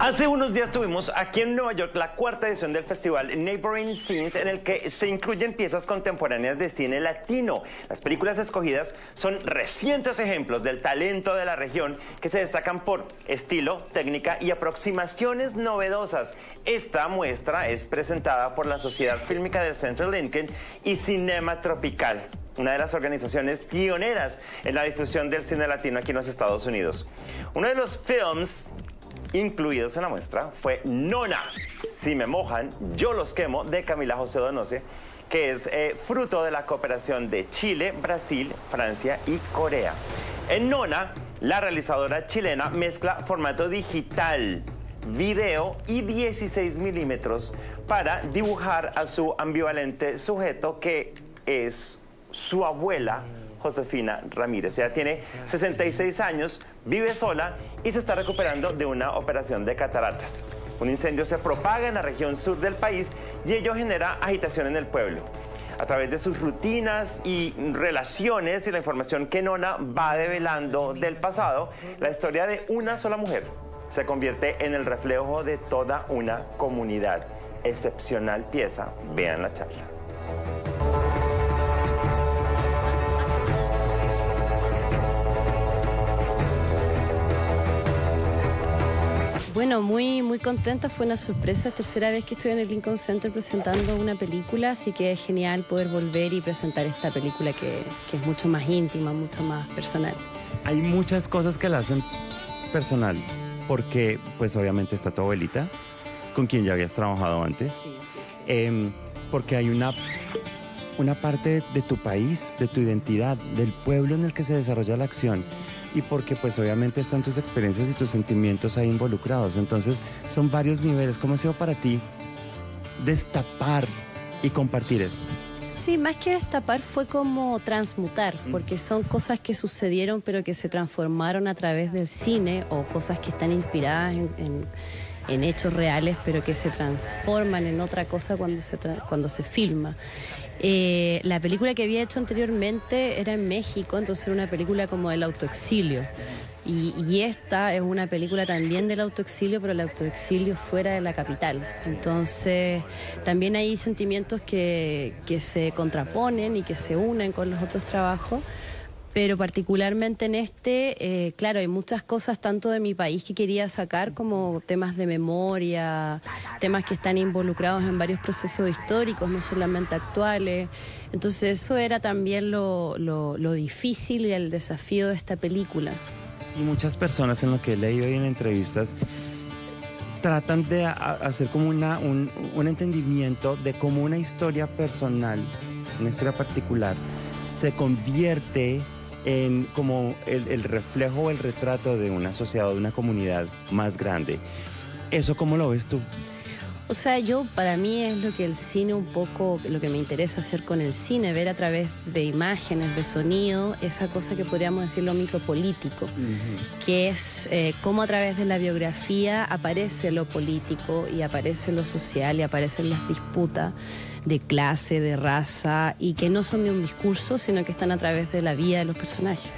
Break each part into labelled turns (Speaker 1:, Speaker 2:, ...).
Speaker 1: Hace unos días tuvimos aquí en Nueva York la cuarta edición del festival Neighboring Scenes en el que se incluyen piezas contemporáneas de cine latino. Las películas escogidas son recientes ejemplos del talento de la región que se destacan por estilo, técnica y aproximaciones novedosas. Esta muestra es presentada por la Sociedad Fílmica del Centro Lincoln y Cinema Tropical una de las organizaciones pioneras en la difusión del cine latino aquí en los Estados Unidos. Uno de los films incluidos en la muestra fue Nona, Si me mojan, yo los quemo, de Camila José Donoce, que es eh, fruto de la cooperación de Chile, Brasil, Francia y Corea. En Nona, la realizadora chilena mezcla formato digital, video y 16 milímetros para dibujar a su ambivalente sujeto que es su abuela Josefina Ramírez. Ella tiene 66 años, vive sola y se está recuperando de una operación de cataratas. Un incendio se propaga en la región sur del país y ello genera agitación en el pueblo. A través de sus rutinas y relaciones y la información que Nona va develando del pasado, la historia de una sola mujer se convierte en el reflejo de toda una comunidad. Excepcional pieza, vean la charla.
Speaker 2: Bueno, muy, muy contenta, fue una sorpresa, tercera vez que estoy en el Lincoln Center presentando una película, así que es genial poder volver y presentar esta película que, que es mucho más íntima, mucho más personal.
Speaker 3: Hay muchas cosas que la hacen personal, porque pues obviamente está tu abuelita, con quien ya habías trabajado antes, em, porque hay una, una parte de tu país, de tu identidad, del pueblo en el que se desarrolla la acción y porque pues obviamente están tus experiencias y tus sentimientos ahí involucrados. Entonces son varios niveles. ¿Cómo ha sido para ti destapar y compartir esto?
Speaker 2: Sí, más que destapar fue como transmutar, mm. porque son cosas que sucedieron pero que se transformaron a través del cine o cosas que están inspiradas en, hechos reales pero que se transforman en otra cosa cuando se, cuando se filma. Eh, la película que había hecho anteriormente era en México, entonces era una película como del autoexilio. Y, esta es una película también del autoexilio, pero el autoexilio fuera de la capital. Entonces, también hay sentimientos que, que se contraponen y que se unen con los otros trabajos pero particularmente en este, eh, claro, hay muchas cosas tanto de mi país que quería sacar como temas de memoria, temas que están involucrados en varios procesos históricos, no solamente actuales. Entonces eso era también lo, lo, difícil y el desafío de esta película.
Speaker 3: Sí, muchas personas en lo que he leído y en entrevistas tratan de hacer como una, un, un entendimiento de cómo una historia personal, una historia particular, se convierte en como el, reflejo o el retrato de una sociedad de una comunidad más grande. ¿Eso cómo lo ves tú?
Speaker 2: O sea, yo para mí es lo que el cine un poco, lo que me interesa hacer con el cine, ver a través de imágenes, de sonido, esa cosa que podríamos decir lo micropolítico, que es eh, cómo a través de la biografía aparece lo político y aparece lo social y aparecen las disputas de clase, de raza, y que no son de un discurso, sino que están a través de la vida de los personajes.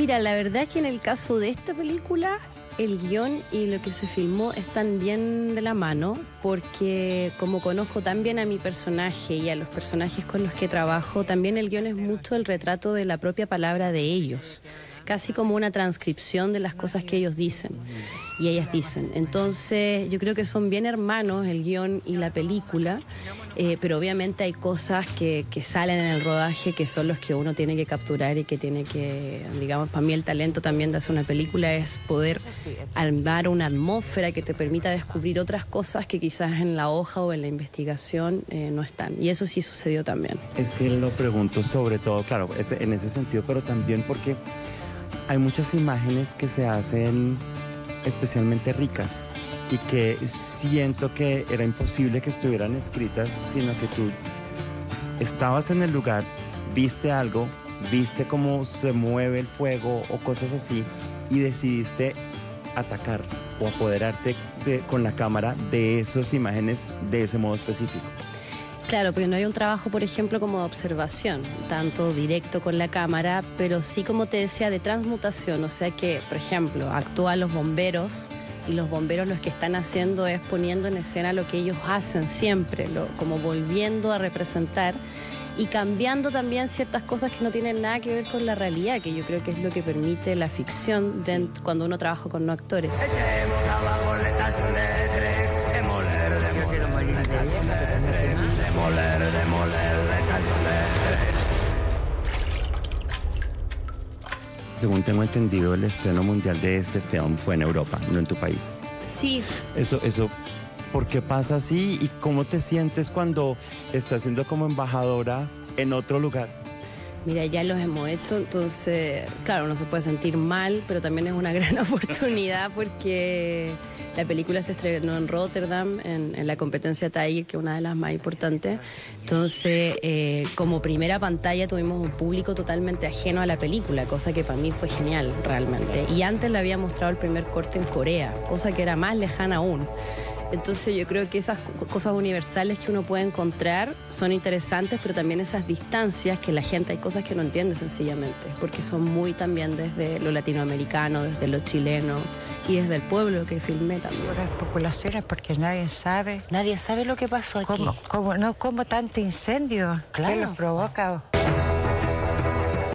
Speaker 2: Mira, la verdad es que en el caso de esta película el guion y lo que se filmó están bien de la mano porque como conozco tan bien a mi personaje y a los personajes con los que trabajo, también el guion es mucho el retrato de la propia palabra de ellos, casi como una transcripción de las cosas que ellos dicen y ellas dicen. Entonces yo creo que son bien hermanos el guion y la película eh, pero obviamente hay cosas que, salen en el rodaje que son los que uno tiene que capturar y que tiene que, digamos, para mí el talento también de hacer una película es poder armar una atmósfera que te permita descubrir otras cosas que quizás en la hoja o en la investigación eh, no están. Y eso sí sucedió también.
Speaker 3: Es que lo pregunto sobre todo, claro, en ese sentido, pero también porque hay muchas imágenes que se hacen especialmente ricas y que siento que era imposible que estuvieran escritas, sino que tú estabas en el lugar, viste algo, viste cómo se mueve el fuego o cosas así y decidiste atacar o apoderarte con la cámara de esas imágenes de ese modo específico.
Speaker 2: Claro, porque no hay un trabajo, por ejemplo, como de observación, tanto directo con la cámara, pero sí, como te decía, de transmutación. O sea que, por ejemplo, actúan los bomberos y los bomberos los que están haciendo es poniendo en escena lo que ellos hacen siempre, lo, como volviendo a representar y cambiando también ciertas cosas que no tienen nada que ver con la realidad, que yo creo que es lo que permite la ficción cuando uno trabaja con no actores.
Speaker 3: Según tengo entendido, el estreno mundial de este film fue en Europa, no en tu país.
Speaker 2: Sí.
Speaker 3: Eso, eso, ¿por qué pasa así? ¿Y cómo te sientes cuando estás siendo como embajadora en otro lugar?
Speaker 2: Mira, ya los hemos hecho, entonces, claro, uno se puede sentir mal, pero también es una gran oportunidad porque la película se estrenó en Rotterdam, en, la competencia TAI, que es una de las más importantes. Entonces, eh, como primera pantalla tuvimos un público totalmente ajeno a la película, cosa que para mí fue genial realmente. Y antes le había mostrado el primer corte en Corea, cosa que era más lejana aún. Entonces yo creo que esas cosas universales que uno puede encontrar son interesantes, pero también esas distancias que la gente, hay cosas que no entiende sencillamente, porque son muy también desde lo latinoamericano, desde lo chileno y desde el pueblo que filmé también.
Speaker 4: Las especulaciones porque nadie sabe.
Speaker 5: Nadie sabe lo que pasó aquí.
Speaker 4: ¿Cómo, cómo, no, cómo tanto incendio?
Speaker 5: Claro.
Speaker 4: ¿Qué los provoca?